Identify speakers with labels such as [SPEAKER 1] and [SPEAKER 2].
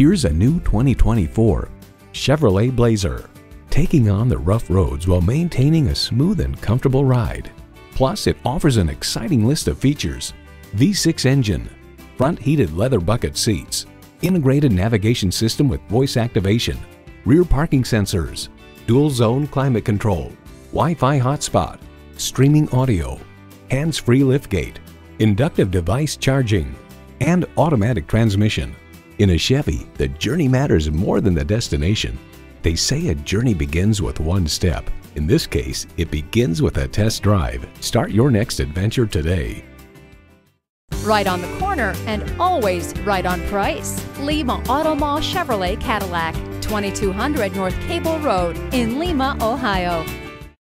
[SPEAKER 1] Here's a new 2024 Chevrolet Blazer, taking on the rough roads while maintaining a smooth and comfortable ride. Plus, it offers an exciting list of features. V6 engine, front heated leather bucket seats, integrated navigation system with voice activation, rear parking sensors, dual zone climate control, Wi-Fi hotspot, streaming audio, hands-free liftgate, inductive device charging, and automatic transmission. In a Chevy, the journey matters more than the destination. They say a journey begins with one step. In this case, it begins with a test drive. Start your next adventure today.
[SPEAKER 2] Right on the corner and always right on price. Lima Auto Mall Chevrolet Cadillac, 2200 North Cable Road in Lima, Ohio.